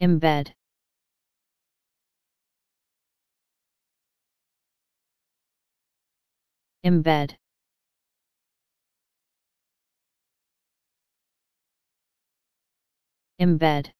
embed. Embed. Embed.